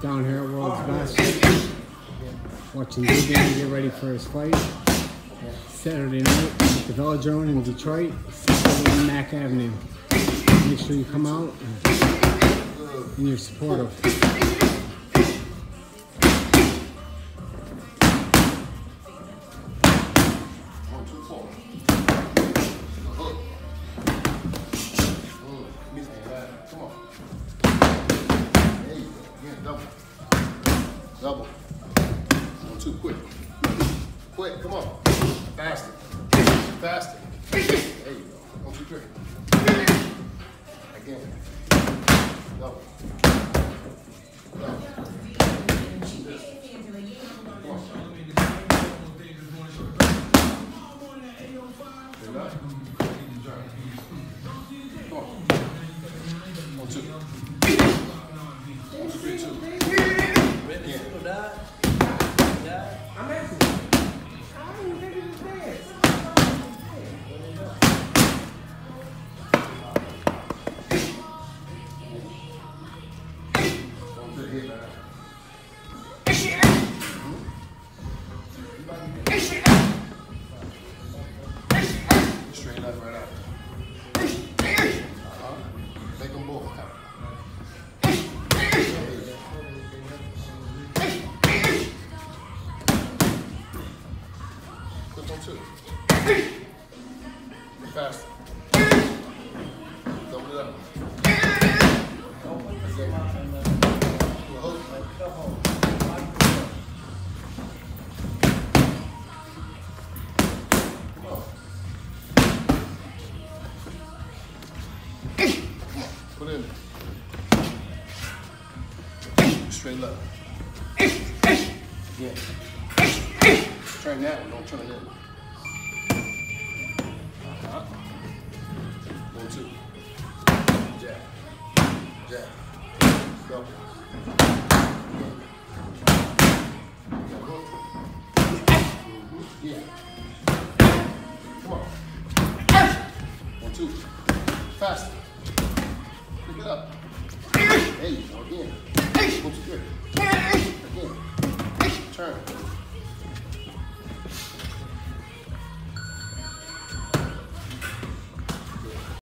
down here at World's Best. Watching Logan get ready for his fight. Saturday night at the Velodrome in Detroit, 601 Mack Avenue. Make sure you come out and you're supportive. Come on. There you go. Again, double. Double. One, two, quick. Quick, come on. Faster. Faster. There you go. One, two, three. Again. Double. Double. Come on. Three. Yeah. I'm. Straight left, right out. Uh-huh. Make them both one, two. Faster. Double it up. Put in. Straight left. Yeah. Turn that one, don't turn it in. Uh-huh. One, two. Jab. Jab. Double. Yeah. Faster. Pick it up. There go. Again. Again. Turn.